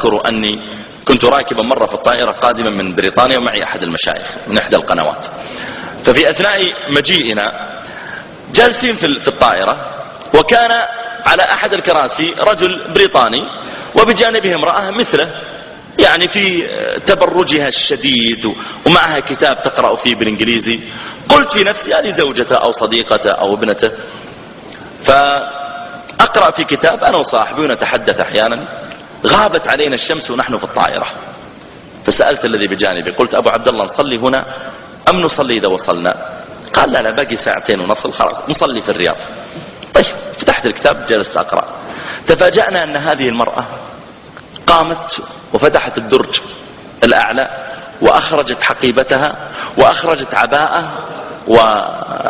أذكر أني كنت راكبا مرة في الطائرة قادما من بريطانيا ومعي أحد المشايخ من إحدى القنوات. ففي أثناء مجيئنا جالسين في الطائرة وكان على أحد الكراسي رجل بريطاني وبجانبه امرأة مثله يعني في تبرجها الشديد ومعها كتاب تقرأ فيه بالإنجليزي. قلت في نفسي هذه زوجته أو صديقته أو ابنته. فأقرأ في كتاب أنا وصاحبي ونتحدث أحيانا. غابت علينا الشمس ونحن في الطائرة. فسألت الذي بجانبي قلت أبو عبد الله نصلي هنا أم نصلي إذا وصلنا؟ قال لا لا باقي ساعتين ونصل خلاص نصلي في الرياض. طيب فتحت الكتاب جلست أقرأ. تفاجأنا أن هذه المرأة قامت وفتحت الدرج الأعلى وأخرجت حقيبتها وأخرجت عباءة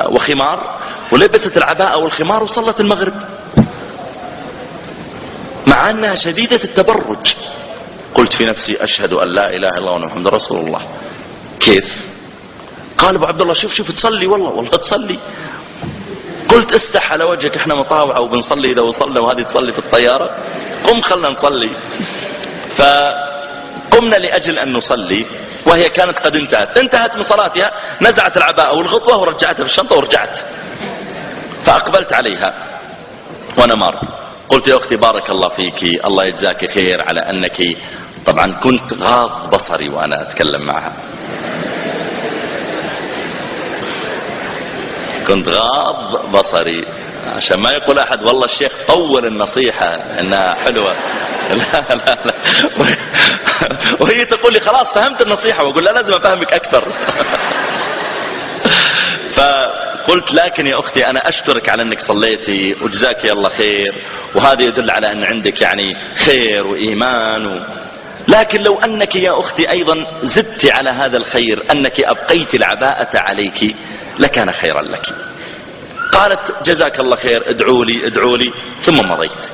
وخمار ولبست العباءة والخمار وصلت المغرب. مع أنها شديدة التبرج. قلت في نفسي أشهد أن لا إله إلا الله محمد رسول الله. كيف؟ قال أبو عبد الله شوف شوف تصلي والله والله تصلي. قلت استح على وجهك إحنا مطاوعة وبنصلي إذا وصلنا وهذه تصلي في الطيارة. قم خلنا نصلي. فقمنا لأجل أن نصلي وهي كانت قد انتهت. انتهت من صلاتها نزعت العباءة والغطوة ورجعتها في الشنطة ورجعت. فأقبلت عليها وأنا مار. قلت يا أختي بارك الله فيك الله يجزاك خير على أنك طبعا كنت غاض بصري وأنا أتكلم معها. كنت غاض بصري عشان ما يقول أحد والله الشيخ طول النصيحة إنها حلوة. لا لا لا. وهي تقول لي خلاص فهمت النصيحة وأقول لا لازم أفهمك أكثر. فقلت لكن يا أختي أنا أشكرك على أنك صليتي وجزاك الله خير وهذا يدل على أن عندك يعني خير وإيمان. و... لكن لو أنك يا أختي أيضا زدت على هذا الخير أنك أبقيت العباءة عليك لكان خيرا لك. قالت جزاك الله خير ادعوا لي ادعوا لي ثم مضيت.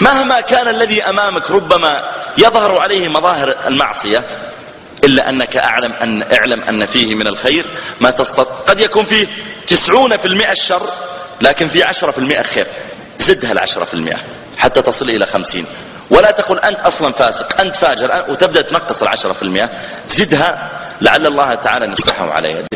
مهما كان الذي أمامك ربما يظهر عليه مظاهر المعصية إلا أنك أعلم أن اعلم أن فيه من الخير ما تستطيع قد يكون فيه تسعون في المئة الشر لكن فيه عشرة في المئة خير. زدها العشرة في المئة حتى تصل إلى خمسين. ولا تقول أنت أصلا فاسق أنت فاجر وتبدأ تنقص العشرة في المئة. زدها لعل الله تعالى نصلحه على يدك